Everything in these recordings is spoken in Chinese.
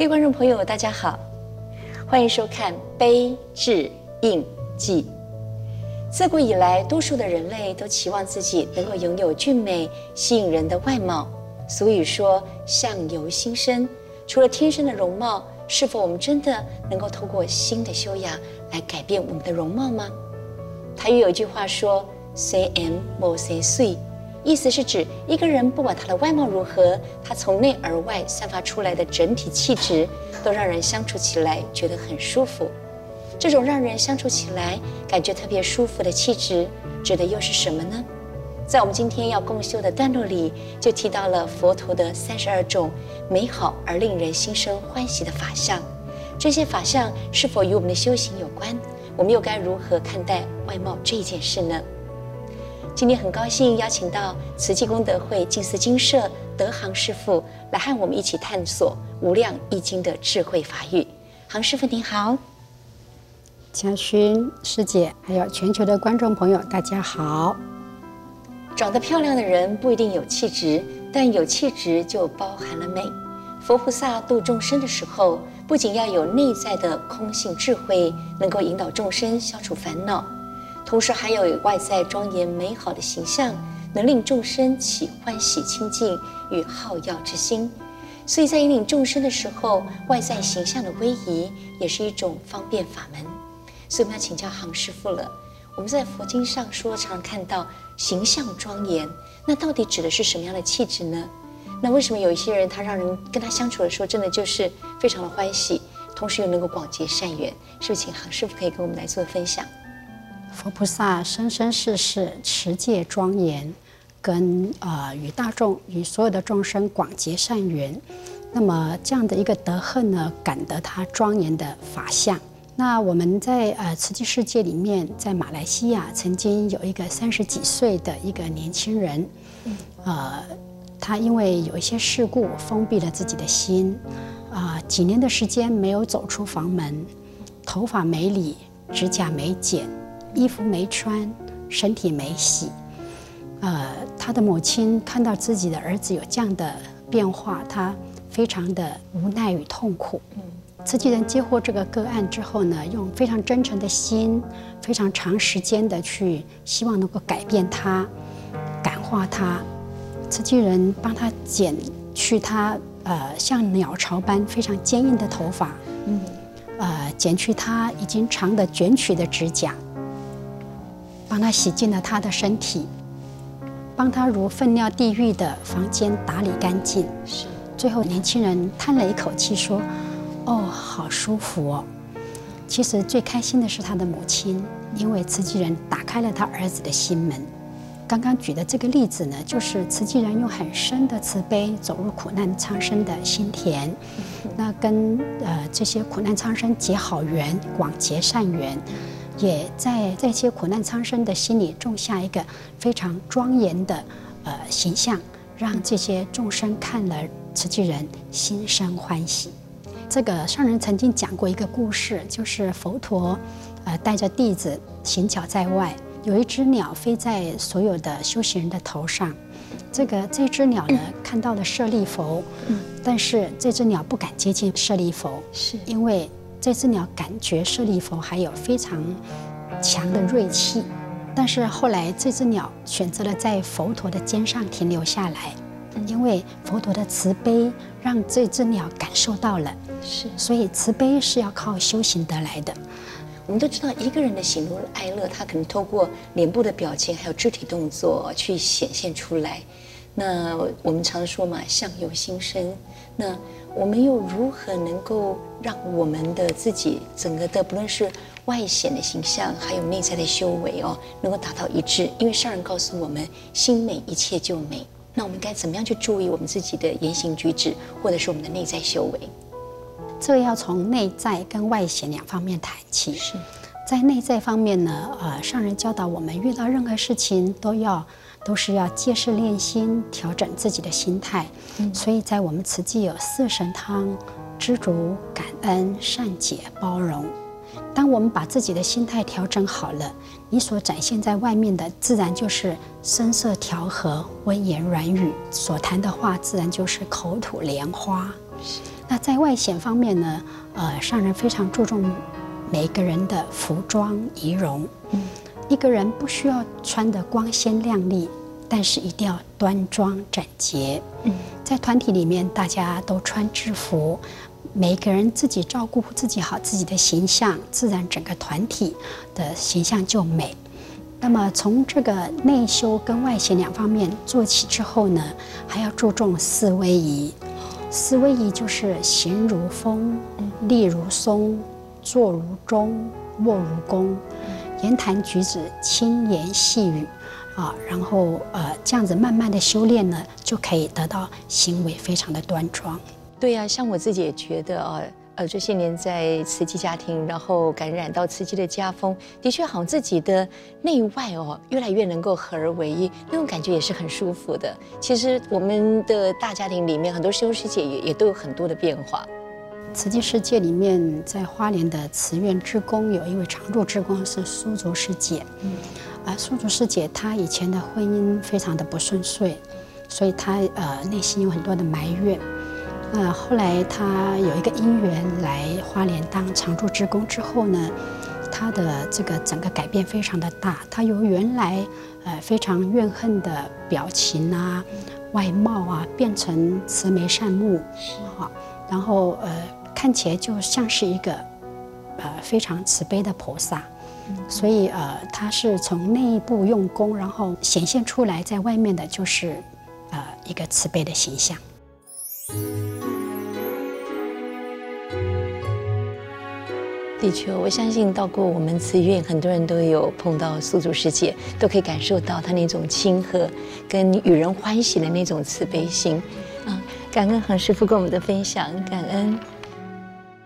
各位观众朋友，大家好，欢迎收看《悲智印记》。自古以来，多数的人类都期望自己能够拥有俊美、吸引人的外貌。所以说，相由心生。除了天生的容貌，是否我们真的能够透过新的修养来改变我们的容貌吗？台语有一句话说：“虽 M 莫虽碎”，意思是指一个人不管他的外貌如何，他从内而外散发出来的整体气质，都让人相处起来觉得很舒服。这种让人相处起来感觉特别舒服的气质，指的又是什么呢？在我们今天要共修的段落里，就提到了佛陀的三十二种美好而令人心生欢喜的法相。这些法相是否与我们的修行有关？我们又该如何看待外貌这件事呢？今天很高兴邀请到慈济功德会净思精舍德行师傅来和我们一起探索《无量易经》的智慧法语。行师傅您好。嘉勋师姐，还有全球的观众朋友，大家好。长得漂亮的人不一定有气质，但有气质就包含了美。佛菩萨度众生的时候，不仅要有内在的空性智慧，能够引导众生消除烦恼，同时还有外在庄严美好的形象，能令众生起欢喜清净与好药之心。所以在引领众生的时候，外在形象的威仪也是一种方便法门。所以我们要请教杭师傅了。我们在佛经上说，常常看到形象庄严，那到底指的是什么样的气质呢？那为什么有一些人他让人跟他相处的时候，真的就是非常的欢喜，同时又能够广结善缘？是不是请杭师傅可以跟我们来做分享？佛菩萨生生世世持戒庄严，跟呃与大众与所有的众生广结善缘，那么这样的一个德恨呢，感得他庄严的法相。那我们在呃慈济世界里面，在马来西亚曾经有一个三十几岁的一个年轻人，呃，他因为有一些事故封闭了自己的心，啊，几年的时间没有走出房门，头发没理，指甲没剪，衣服没穿，身体没洗，呃，他的母亲看到自己的儿子有这样的变化，他非常的无奈与痛苦。慈济人接获这个个案之后呢，用非常真诚的心，非常长时间的去希望能够改变他、感化他。慈济人帮他剪去他呃像鸟巢般非常坚硬的头发，嗯，呃剪去他已经长的卷曲的指甲，帮他洗净了他的身体，帮他如粪尿地狱的房间打理干净。是，最后年轻人叹了一口气说。哦，好舒服哦！其实最开心的是他的母亲，因为慈济人打开了他儿子的心门。刚刚举的这个例子呢，就是慈济人用很深的慈悲走入苦难苍生的心田，那跟呃这些苦难苍生结好缘，广结善缘，也在这些苦难苍生的心里种下一个非常庄严的呃形象，让这些众生看了慈济人心生欢喜。这个上人曾经讲过一个故事，就是佛陀，呃，带着弟子行脚在外，有一只鸟飞在所有的修行人的头上。这个这只鸟呢，看到了舍利佛，但是这只鸟不敢接近舍利佛，是因为这只鸟感觉舍利佛还有非常强的锐气。但是后来这只鸟选择了在佛陀的肩上停留下来。因为佛陀的慈悲，让这只鸟感受到了，是，所以慈悲是要靠修行得来的。我们都知道，一个人的喜怒哀乐，他可能透过脸部的表情，还有肢体动作去显现出来。那我们常说嘛，相由心生。那我们又如何能够让我们的自己整个的，不论是外显的形象，还有内在的修为哦，能够达到一致？因为上人告诉我们，心美一切就美。那我们该怎么样去注意我们自己的言行举止，或者是我们的内在修为？这个要从内在跟外显两方面谈起。是在内在方面呢，呃，上人教导我们，遇到任何事情都要都是要借势练心，调整自己的心态。所以在我们慈济有四神汤：知足、感恩、善解、包容。当我们把自己的心态调整好了，你所展现在外面的，自然就是声色调和、温言软语；所谈的话，自然就是口吐莲花。那在外显方面呢，呃，上人非常注重每个人的服装仪容。嗯，一个人不需要穿得光鲜亮丽，但是一定要端庄整洁。嗯，在团体里面，大家都穿制服，每个人自己照顾自己好自己的形象，自然整个团体的形象就美。那么从这个内修跟外显两方面做起之后呢，还要注重四威仪。四威仪就是行如风，立如松，坐如钟，卧如弓，言谈举止轻言细语，啊，然后呃这样子慢慢的修炼呢，就可以得到行为非常的端庄。对呀，像我自己也觉得啊。呃，这些年在慈济家庭，然后感染到慈济的家风，的确好像自己的内外哦，越来越能够合而为一，那种感觉也是很舒服的。其实我们的大家庭里面，很多师兄师姐也也都有很多的变化。慈济世界里面，在花莲的慈院之宫，有一位常住之宫是苏竹师姐。嗯，啊，苏竹师姐她以前的婚姻非常的不顺遂，所以她呃内心有很多的埋怨。那后来她有一个因缘来花莲当常驻职工之后呢，她的这个整个改变非常的大。她由原来呃非常怨恨的表情啊、外貌啊，变成慈眉善目，好，然后呃看起来就像是一个呃非常慈悲的菩萨。所以呃他是从内部用功，然后显现出来，在外面的就是呃一个慈悲的形象。的确，我相信到过我们慈院，很多人都有碰到素主师姐，都可以感受到她那种亲和跟与人欢喜的那种慈悲心。啊，感恩恒师傅跟我们的分享，感恩。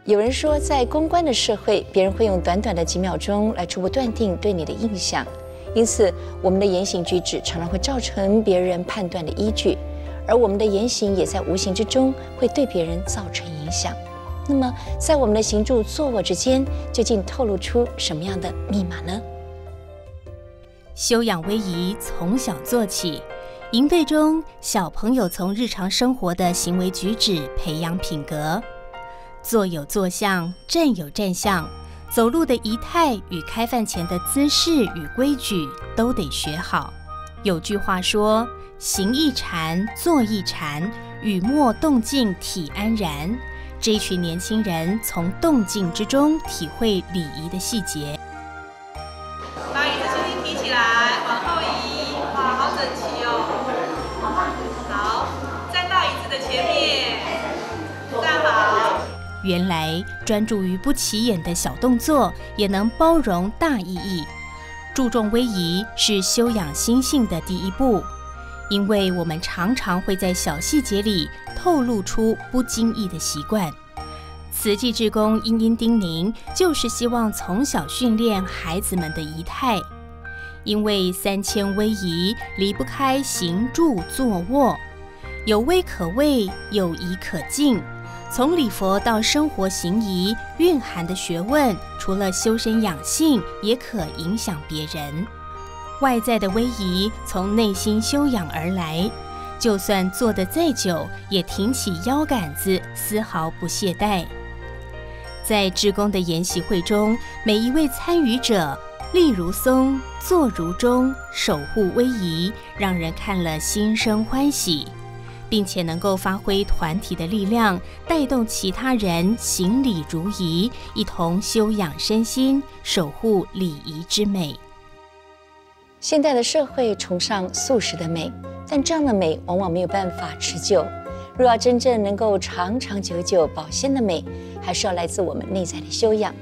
有人说，在公关的社会，别人会用短短的几秒钟来初步断定对你的印象，因此我们的言行举止常常会造成别人判断的依据，而我们的言行也在无形之中会对别人造成影响。那么，在我们的行住坐卧之间，究竟透露出什么样的密码呢？修养威仪，从小做起。营队中，小朋友从日常生活的行为举止培养品格，坐有坐相，站有站相，走路的仪态与开饭前的姿势与规矩都得学好。有句话说：“行一禅，坐一禅，雨墨动静体安然。”这一群年轻人从动静之中体会礼仪的细节。原来专注于不起眼的小动作，也能包容大意义。注重威仪是修养心性的第一步。因为我们常常会在小细节里透露出不经意的习惯，慈济志工殷殷叮咛，就是希望从小训练孩子们的仪态。因为三千威仪离不开行住坐卧，有威可畏，有仪可敬。从礼佛到生活行仪，蕴含的学问，除了修身养性，也可影响别人。外在的威仪从内心修养而来，就算坐得再久，也挺起腰杆子，丝毫不懈怠。在志工的研习会中，每一位参与者立如松，坐如钟，守护威仪，让人看了心生欢喜，并且能够发挥团体的力量，带动其他人行礼如仪，一同修养身心，守护礼仪之美。现代的社会崇尚素食的美，但这样的美往往没有办法持久。若要真正能够长长久久保鲜的美，还是要来自我们内在的修养。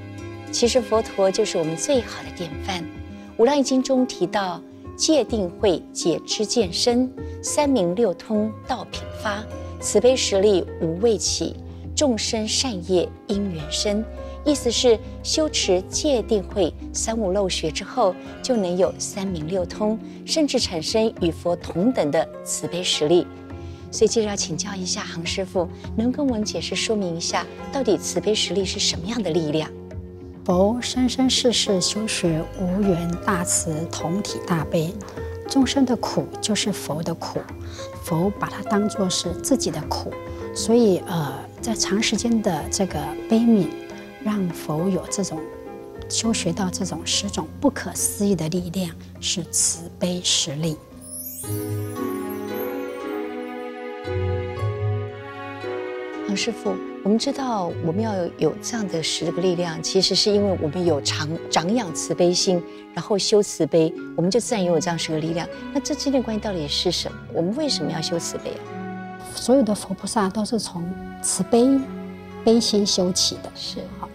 其实佛陀就是我们最好的典范。《无量易经》中提到：戒定慧解知见身，三明六通道品发，慈悲实力无畏起，众生善业因缘生。意思是修持戒定慧三无漏学之后，就能有三明六通，甚至产生与佛同等的慈悲实力。所以，接着要请教一下杭师傅，能跟我们解释说明一下，到底慈悲实力是什么样的力量？佛生生世世修学无缘大慈同体大悲，众生的苦就是佛的苦，佛把它当作是自己的苦，所以呃。在长时间的这个悲悯，让佛有这种修学到这种十种不可思议的力量，是慈悲实力。黄师傅，我们知道我们要有这样的十个力量，其实是因为我们有长长养慈悲心，然后修慈悲，我们就自然拥有这样十个力量。那这之间的关系到底是什么？我们为什么要修慈悲啊？所有的佛菩萨都是从慈悲悲心修起的，是哈，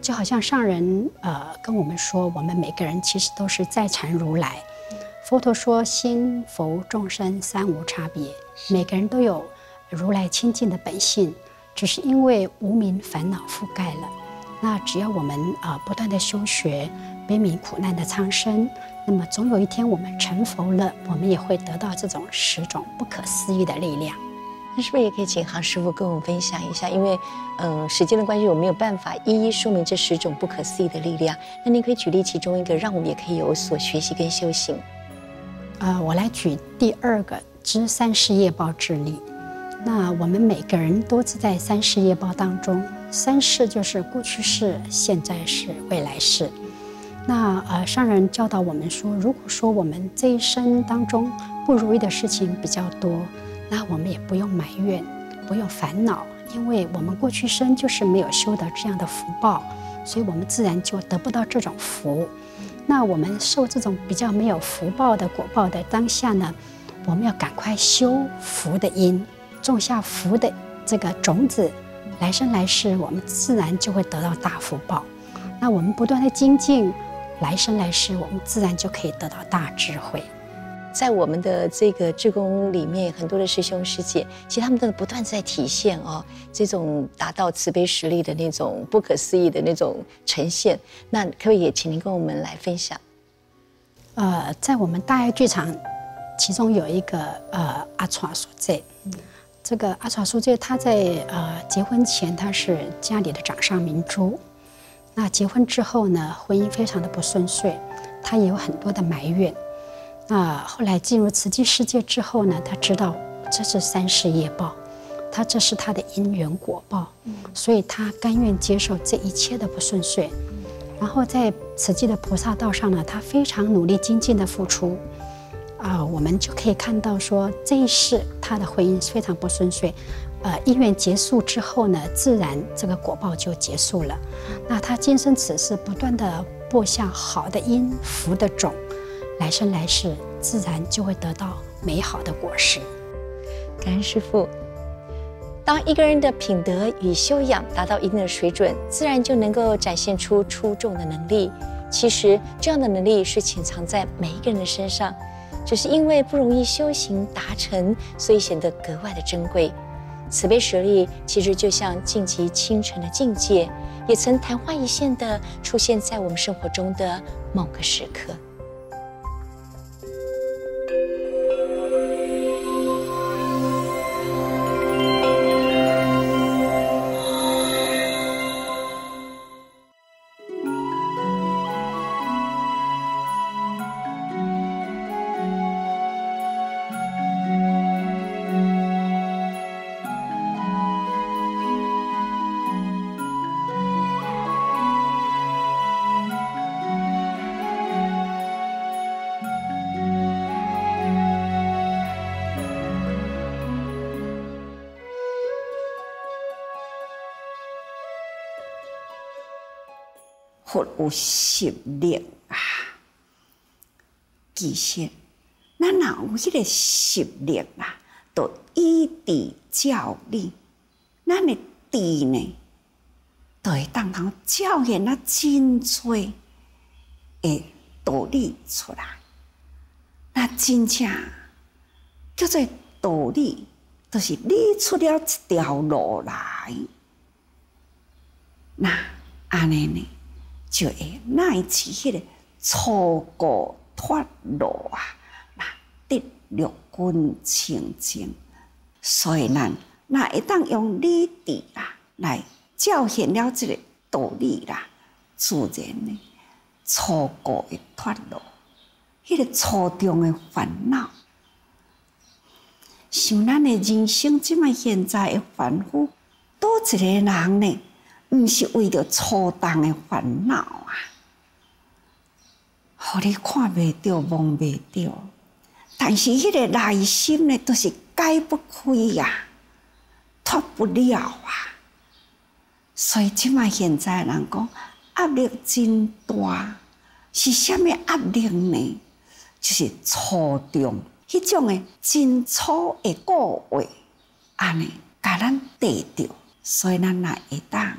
就好像上人呃跟我们说，我们每个人其实都是在禅如来。佛陀说，心佛众生三无差别，每个人都有如来清净的本性，只是因为无名烦恼覆盖了。那只要我们啊不断的修学悲悯苦难的苍生，那么总有一天我们成佛了，我们也会得到这种十种不可思议的力量。那是不是也可以请杭师傅跟我们分享一下？因为嗯时间的关系，我没有办法一一说明这十种不可思议的力量。那您可以举例其中一个，让我们也可以有所学习跟修行。呃，我来举第二个知三世业报之力。那我们每个人都是在三世业报当中，三世就是过去世、现在世、未来世。那呃，上人教导我们说，如果说我们这一生当中不如意的事情比较多，那我们也不用埋怨，不用烦恼，因为我们过去生就是没有修得这样的福报，所以我们自然就得不到这种福。那我们受这种比较没有福报的果报的当下呢，我们要赶快修福的因，种下福的这个种子，来生来世我们自然就会得到大福报。那我们不断的精进，来生来世我们自然就可以得到大智慧。在我们的这个志工里面，很多的师兄师姐，其实他们都不断在体现哦，这种达到慈悲实力的那种不可思议的那种呈现。那可不可以也请您跟我们来分享？呃，在我们大爱剧场，其中有一个呃阿川所在，这个阿传所在他在呃结婚前他是家里的掌上明珠，那结婚之后呢，婚姻非常的不顺遂，他也有很多的埋怨。那后来进入慈济世界之后呢，他知道这是三世业报，他这是他的因缘果报，所以他甘愿接受这一切的不顺遂。然后在慈济的菩萨道上呢，他非常努力精进的付出。啊，我们就可以看到说，这一世他的婚姻非常不顺遂，呃，姻缘结束之后呢，自然这个果报就结束了。那他今生此世不断的播下好的因福的种。来生来世，自然就会得到美好的果实。感恩师父。当一个人的品德与修养达到一定的水准，自然就能够展现出出众的能力。其实，这样的能力是潜藏在每一个人的身上，只是因为不容易修行达成，所以显得格外的珍贵。慈悲舍利其实就像晋级清晨的境界，也曾昙花一现的出现在我们生活中的某个时刻。有实力啊！其实，咱若有迄个实力啊，就以地教理，咱的地呢，就会当通教现啊真多的道理出来。那真正叫做道理，就是你出了一条路来。那安尼呢？就会乃至迄个错过脱落啊，那得六根清净。所以咱那会当用理智啊来教现了这个道理啦，自然呢错过的脱落，迄个初中的烦恼，像咱的人生即么现在的凡夫，多一个人呢，毋是为着初当的烦恼啊，互你看袂着、望袂着，但是迄个内心呢，都是解不开呀，脱不了啊。所以即卖现在人讲压力真大，是虾米压力呢？就是初中迄种诶真粗诶个话，安尼甲咱得着，所以咱也会当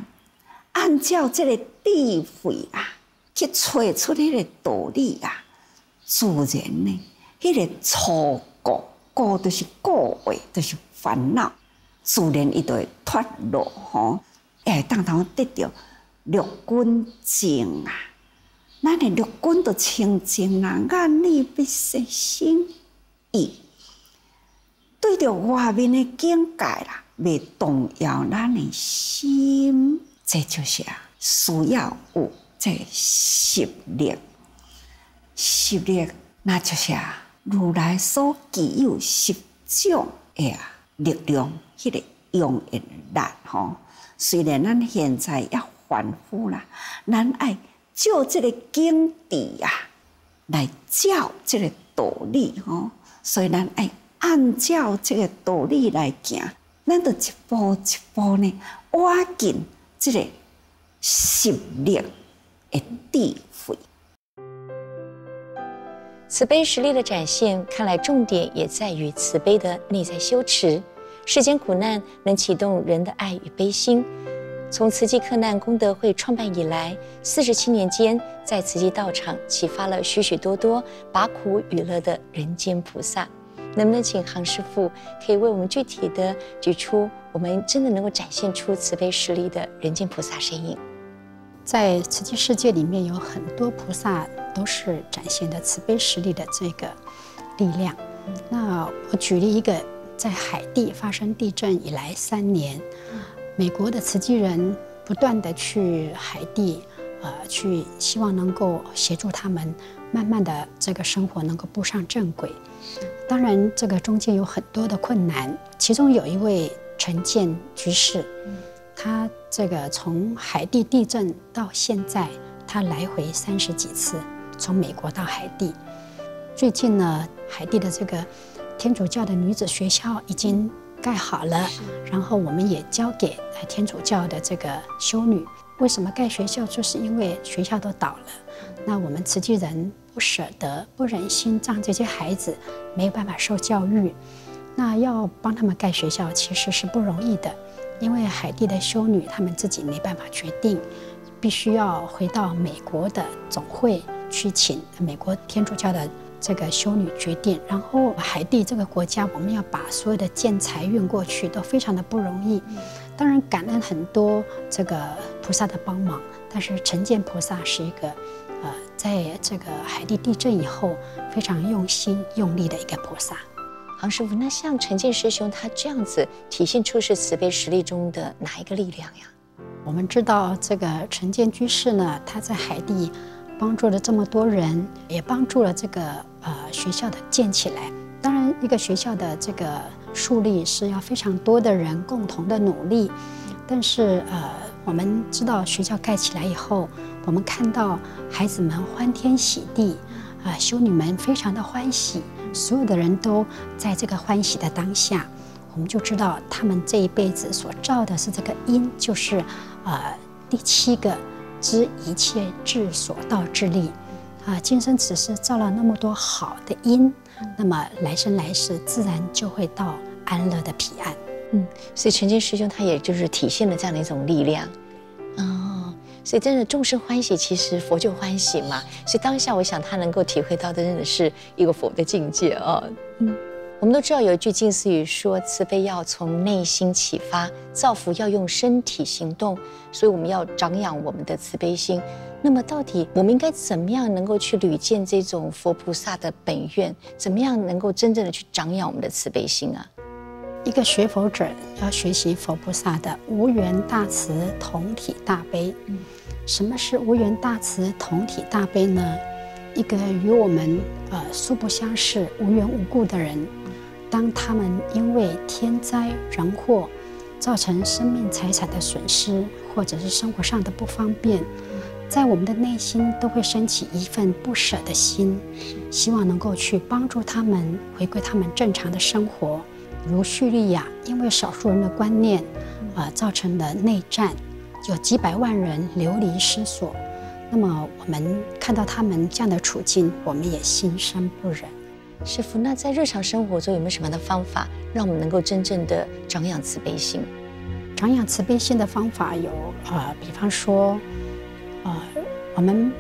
按照即个智慧啊，去找出迄个道理啊，自然呢，迄个错过过就是过话，就是烦恼，自然伊就会脱落吼，会当当得着六根净啊。咱的六根都清净啦，眼耳鼻舌身意，对着外面的境界啦，未动摇咱的心，这就是啊，需要有这实力。实力那就是啊，如来所具有十种的啊力量，迄个用的力吼。虽然咱现在要反复啦，咱爱。照这个经典啊，来教这个道理吼，所以咱爱按照这个道理来行，咱就一步一步呢，挖进这个实力的智慧。慈悲实力的展现，看来重点也在于慈悲的内在修持。世间苦难能启动人的爱与悲心。从慈济克难功德会创办以来，四十七年间，在慈济道场启发了许许多多把苦与乐的人间菩萨。能不能请杭师傅可以为我们具体的举出我们真的能够展现出慈悲实力的人间菩萨身影？在慈济世界里面，有很多菩萨都是展现的慈悲实力的这个力量。那我举例一个，在海地发生地震以来三年。美国的慈济人不断的去海地，呃，去希望能够协助他们，慢慢的这个生活能够步上正轨。当然，这个中间有很多的困难，其中有一位陈建居士，他这个从海地地震到现在，他来回三十几次，从美国到海地。最近呢，海地的这个天主教的女子学校已经。盖好了，然后我们也交给天主教的这个修女。为什么盖学校？就是因为学校都倒了，那我们慈济人不舍得、不忍心让这些孩子没有办法受教育。那要帮他们盖学校，其实是不容易的，因为海地的修女他们自己没办法决定，必须要回到美国的总会去请美国天主教的。这个修女决定，然后海地这个国家，我们要把所有的建材运过去，都非常的不容易。当然感恩很多这个菩萨的帮忙，但是成见菩萨是一个，呃，在这个海地地震以后非常用心用力的一个菩萨。杭师傅，那像陈建师兄他这样子，体现出是慈悲实力中的哪一个力量呀？我们知道这个陈建居士呢，他在海地。帮助了这么多人，也帮助了这个呃学校的建起来。当然，一个学校的这个树立是要非常多的人共同的努力。但是呃，我们知道学校盖起来以后，我们看到孩子们欢天喜地，啊，修女们非常的欢喜，所有的人都在这个欢喜的当下，我们就知道他们这一辈子所造的是这个因，就是呃第七个。知一切智所到之力，啊，今生此世造了那么多好的因，那么来生来世自然就会到安乐的彼岸。嗯，所以陈建师兄他也就是体现了这样的一种力量。哦，所以真的众生欢喜，其实佛就欢喜嘛。所以当下我想他能够体会到的真的是一个佛的境界哦。嗯。我们都知道有一句近似语说：“慈悲要从内心启发，造福要用身体行动。”所以我们要长养我们的慈悲心。那么，到底我们应该怎么样能够去履见这种佛菩萨的本愿？怎么样能够真正的去长养我们的慈悲心啊？一个学佛者要学习佛菩萨的无缘大慈、同体大悲。什么是无缘大慈、同体大悲呢？一个与我们呃素不相识、无缘无故的人。当他们因为天灾人祸，造成生命财产的损失，或者是生活上的不方便，在我们的内心都会升起一份不舍的心，希望能够去帮助他们回归他们正常的生活。如叙利亚，因为少数人的观念，啊，造成了内战，有几百万人流离失所。那么我们看到他们这样的处境，我们也心生不忍。师傅，那在日常生活中有没有什么样的方法，让我们能够真正的长养慈悲心？长养慈悲心的方法有呃，比方说，呃，我们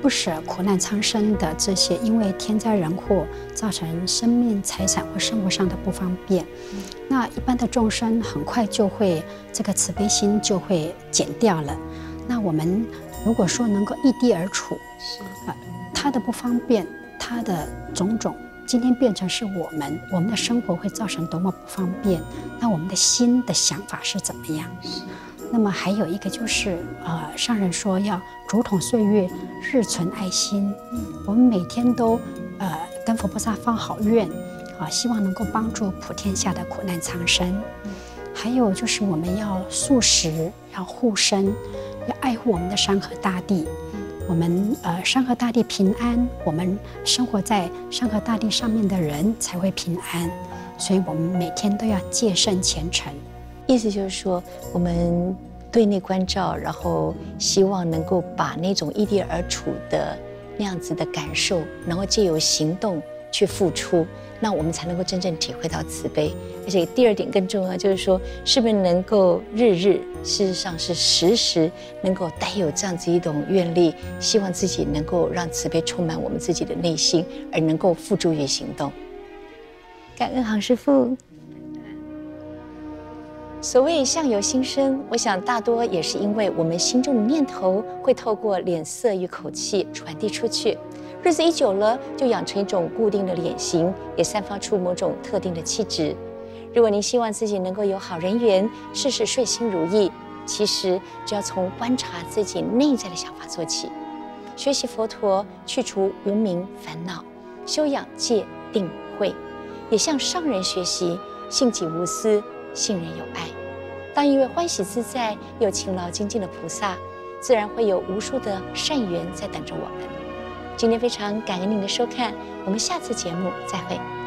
不舍苦难苍生的这些因为天灾人祸造成生命财产或生活上的不方便，那一般的众生很快就会这个慈悲心就会减掉了。那我们如果说能够一地而处，啊，他的不方便，他的种种。今天变成是我们，我们的生活会造成多么不方便？那我们的心的想法是怎么样？那么还有一个就是，呃，上人说要竹筒岁月，日存爱心。我们每天都，呃，跟佛菩萨发好愿，啊，希望能够帮助普天下的苦难苍生。还有就是我们要素食，要护身，要爱护我们的山河大地。我们呃，山河大地平安，我们生活在山河大地上面的人才会平安，所以我们每天都要戒慎虔诚。意思就是说，我们对内关照，然后希望能够把那种异地而处的那样子的感受，能够借由行动去付出。那我们才能够真正体会到慈悲，而且第二点更重要，就是说，是不是能够日日，事实上是时时能够带有这样子一种愿力，希望自己能够让慈悲充满我们自己的内心，而能够付诸于行动。感恩杭师傅。所谓相由心生，我想大多也是因为我们心中的念头会透过脸色与口气传递出去。日子一久了，就养成一种固定的脸型，也散发出某种特定的气质。如果您希望自己能够有好人缘，事事顺心如意，其实就要从观察自己内在的想法做起。学习佛陀，去除无名烦恼，修养戒定慧，也向上人学习，信己无私，信人有爱。当一位欢喜自在又勤劳精进的菩萨，自然会有无数的善缘在等着我们。今天非常感谢您的收看，我们下次节目再会。